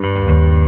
Música